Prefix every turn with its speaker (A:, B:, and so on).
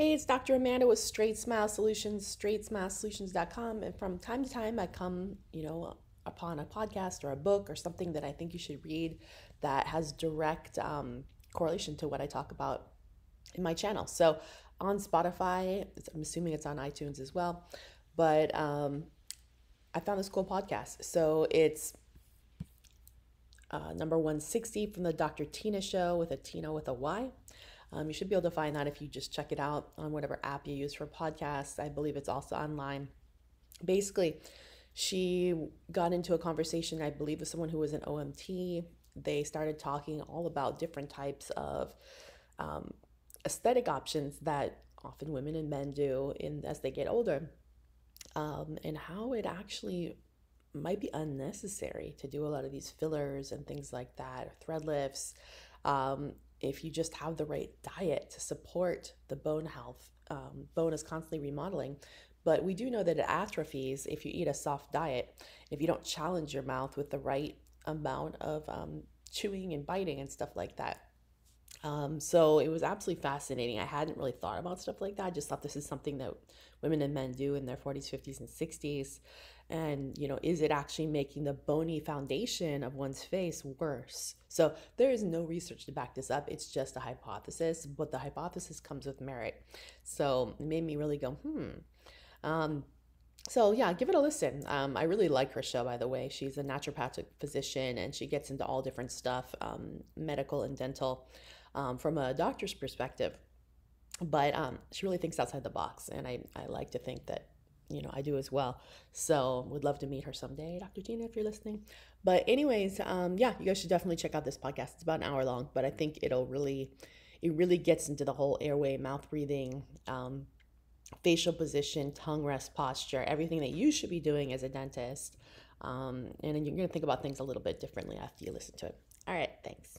A: Hey, it's Dr. Amanda with Straight Smile Solutions, straightsmilesolutions.com. And from time to time, I come, you know, upon a podcast or a book or something that I think you should read that has direct um, correlation to what I talk about in my channel. So on Spotify, I'm assuming it's on iTunes as well, but um, I found this cool podcast. So it's uh, number 160 from the Dr. Tyna Show with a Tyna with a Y. Um, you should be able to find that if you just check it out on whatever app you use for podcasts. I believe it's also online. Basically, she got into a conversation, I believe, with someone who was an OMT. They started talking all about different types of um, aesthetic options that often women and men do in as they get older, um, and how it actually might be unnecessary to do a lot of these fillers and things like that, thread lifts. Um, if you just have the right diet to support the bone health, um, bone is constantly remodeling. But we do know that it atrophies if you eat a soft diet, if you don't challenge your mouth with the right amount of um, chewing and biting and stuff like that. Um, so it was absolutely fascinating. I hadn't really thought about stuff like that. I just thought this is something that women and men do in their 40s, 50s, and 60s. And, you know, is it actually making the bony foundation of one's face worse? So there is no research to back this up. It's just a hypothesis, but the hypothesis comes with merit. So it made me really go, hmm. Um, so yeah, give it a listen. Um, I really like her show, by the way. She's a naturopathic physician, and she gets into all different stuff, um, medical and dental um, from a doctor's perspective. But um, she really thinks outside the box, and I, I like to think that you know I do as well. So would love to meet her someday, Dr. Tyna, if you're listening. But anyways, um, yeah, you guys should definitely check out this podcast. It's about an hour long, but I think it'll really, it really gets into the whole airway, mouth breathing, um, facial position, tongue rest posture, everything that you should be doing as a dentist. Um, and then you're going to think about things a little bit differently after you listen to it. All right, thanks.